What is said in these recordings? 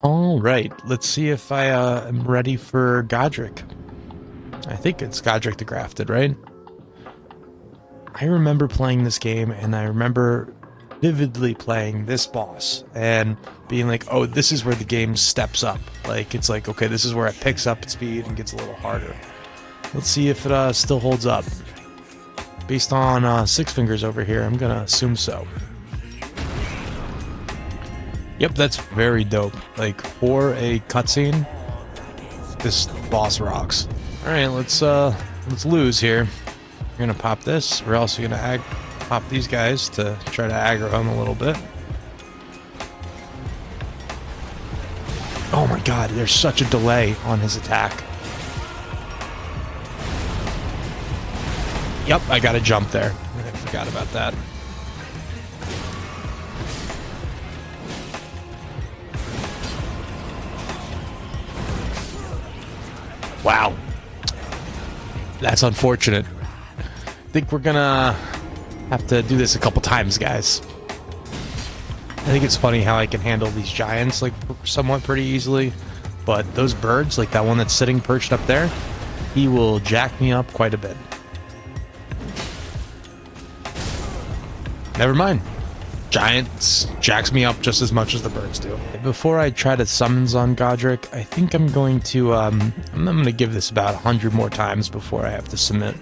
All right, let's see if I uh, am ready for Godrick. I think it's Godrick the Grafted, right? I remember playing this game and I remember vividly playing this boss and being like, oh, this is where the game steps up. Like, it's like, okay, this is where it picks up its speed and gets a little harder. Let's see if it uh, still holds up. Based on uh, Six Fingers over here, I'm gonna assume so. Yep, that's very dope. Like, for a cutscene, this boss rocks. Alright, let's uh let's lose here. We're gonna pop this, We're you're gonna ag pop these guys to try to aggro them a little bit. Oh my god, there's such a delay on his attack. Yep, I got to jump there. I forgot about that. Wow. That's unfortunate. I think we're gonna have to do this a couple times, guys. I think it's funny how I can handle these giants like somewhat pretty easily, but those birds, like that one that's sitting perched up there, he will jack me up quite a bit. Never mind. Giants jacks me up just as much as the birds do. Before I try to summons on Godrick, I think I'm going to, um, I'm going to give this about 100 more times before I have to submit.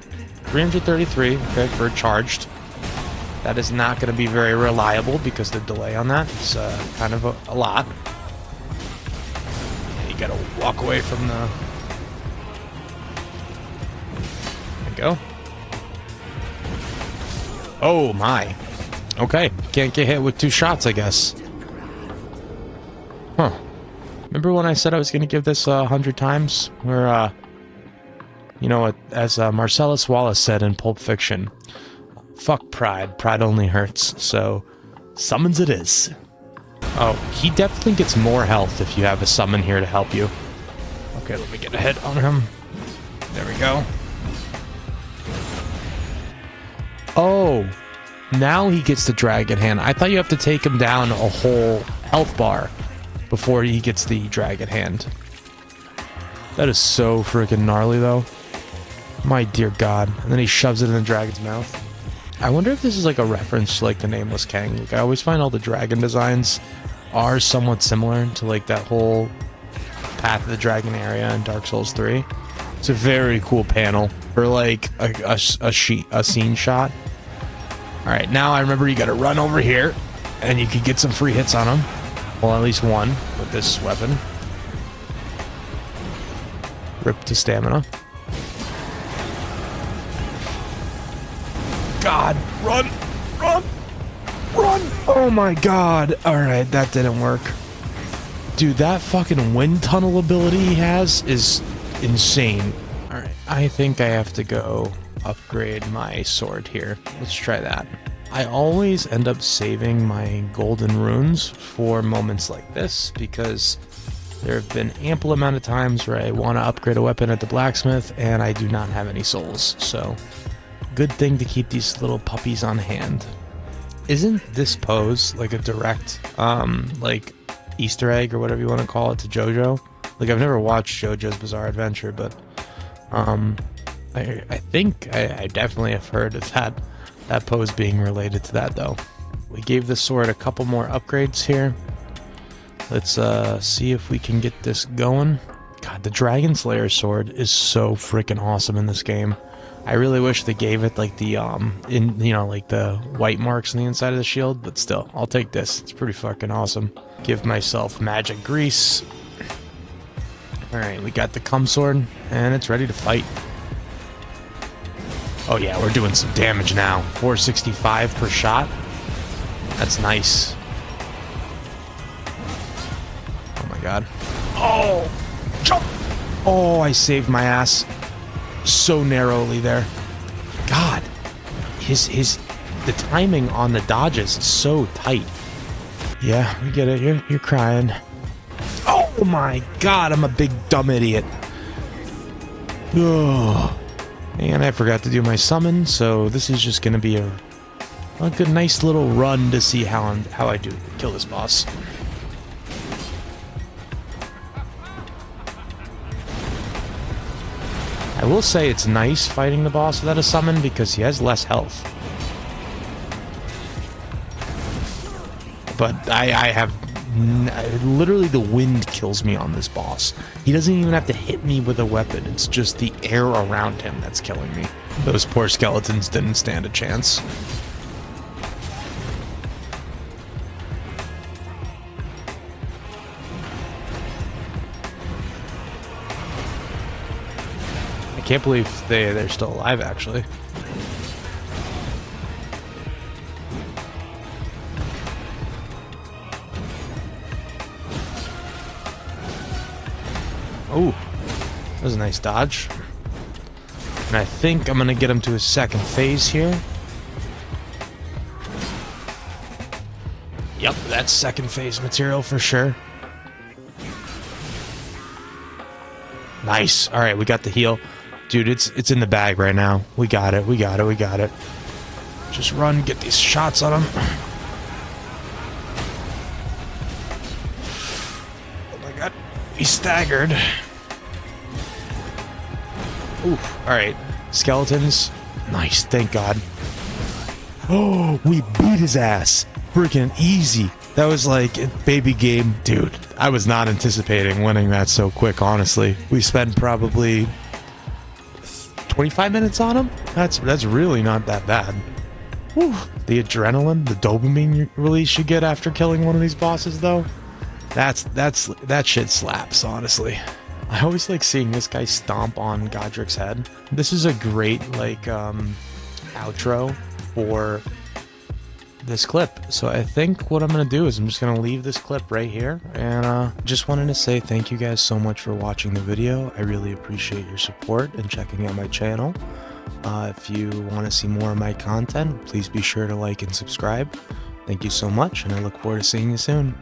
333, okay, for charged. That is not going to be very reliable because the delay on that is uh, kind of a, a lot. You got to walk away from the... There we go. Oh my. Okay, can't get hit with two shots, I guess. Huh. Remember when I said I was going to give this a uh, hundred times? Where, uh, you know, what as uh, Marcellus Wallace said in Pulp Fiction, fuck pride, pride only hurts, so summons it is. Oh, he definitely gets more health if you have a summon here to help you. Okay, let me get a hit on him. There we go. Oh, now he gets the dragon hand. I thought you have to take him down a whole health bar before he gets the dragon hand. That is so freaking gnarly, though. My dear God. And then he shoves it in the dragon's mouth. I wonder if this is like a reference to like the Nameless King. Like I always find all the dragon designs are somewhat similar to like that whole Path of the Dragon area in Dark Souls 3. It's a very cool panel for like a, a, a, sheet, a scene shot. All right, now I remember you got to run over here, and you can get some free hits on him. Well, at least one with this weapon. Rip to stamina. God, run, run, run! Oh my God! All right, that didn't work. Dude, that fucking wind tunnel ability he has is insane. All right, I think I have to go upgrade my sword here. Let's try that. I always end up saving my golden runes for moments like this because there have been ample amount of times where I want to upgrade a weapon at the blacksmith and I do not have any souls. So, good thing to keep these little puppies on hand. Isn't this pose like a direct, um, like Easter egg or whatever you want to call it to JoJo? Like I've never watched JoJo's Bizarre Adventure, but um, I, I think I, I definitely have heard of that that pose being related to that though. We gave the sword a couple more upgrades here. Let's uh, see if we can get this going. God, the Dragon Slayer sword is so freaking awesome in this game. I really wish they gave it like the um in you know like the white marks on the inside of the shield, but still, I'll take this. It's pretty fucking awesome. Give myself magic grease. All right, we got the cum sword, and it's ready to fight. Oh yeah, we're doing some damage now. 465 per shot. That's nice. Oh my god. Oh! Jump! Oh, I saved my ass so narrowly there. God. His his the timing on the dodges is so tight. Yeah, we get it. You're you're crying. Oh my god, I'm a big dumb idiot. Ugh. And I forgot to do my summon, so this is just going to be a, a good, nice little run to see how, I'm, how I do kill this boss. I will say it's nice fighting the boss without a summon because he has less health. But I, I have literally the wind kills me on this boss. He doesn't even have to hit me with a weapon. It's just the air around him that's killing me. Those poor skeletons didn't stand a chance. I can't believe they, they're still alive, actually. Oh, that was a nice dodge. And I think I'm going to get him to his second phase here. Yep, that's second phase material for sure. Nice. All right, we got the heal. Dude, it's it's in the bag right now. We got it. We got it. We got it. Just run, get these shots on him. Oh my god. He's staggered. Oof. Alright. Skeletons. Nice. Thank God. Oh, we beat his ass. Freaking easy. That was like baby game. Dude, I was not anticipating winning that so quick, honestly. We spent probably 25 minutes on him? That's that's really not that bad. Whew. The adrenaline, the dopamine release you get after killing one of these bosses, though, that's that's that shit slaps, honestly. I always like seeing this guy stomp on Godrick's head. This is a great like um, outro for this clip. So I think what I'm going to do is I'm just going to leave this clip right here. And uh, just wanted to say thank you guys so much for watching the video. I really appreciate your support and checking out my channel. Uh, if you want to see more of my content, please be sure to like and subscribe. Thank you so much, and I look forward to seeing you soon.